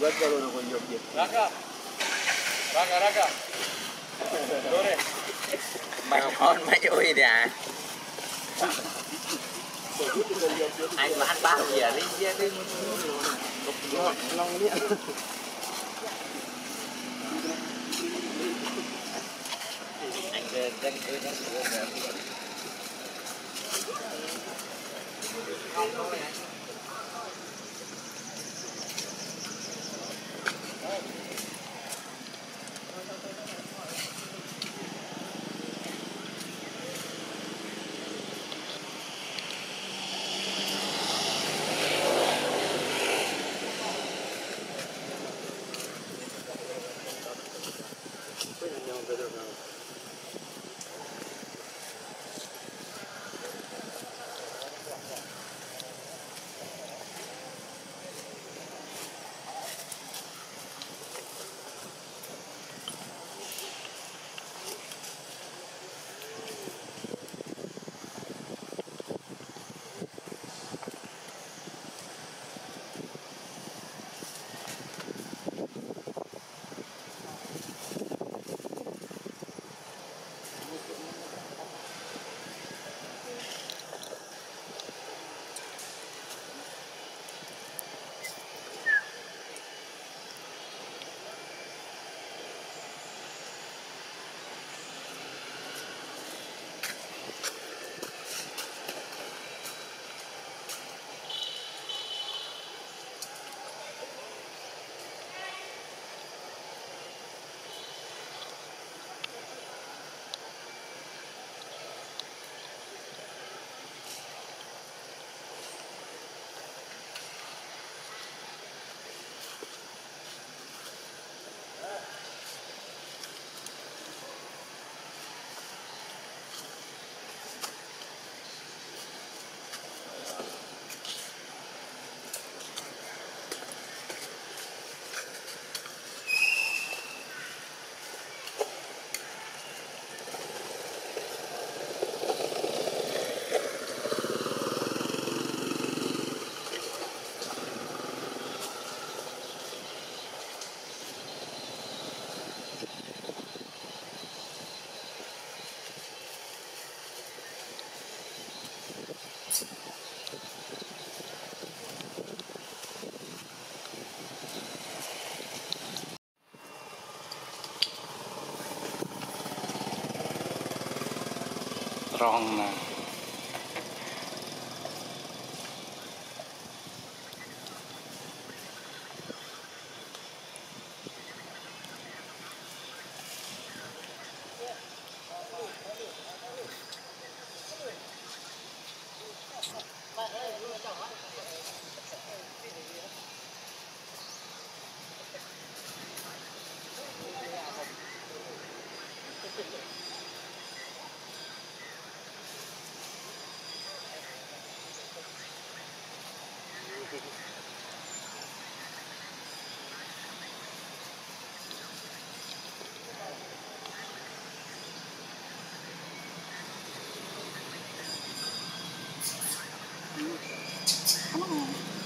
guardalo con gli occhietti Raga, raga, raga. mày bạch mày mấy ôi à anh mà ăn bao giờ đi chứ, đi. Long đi anh lên dân cứ nó xuống rồi không thôi anh Wrong na. Come on.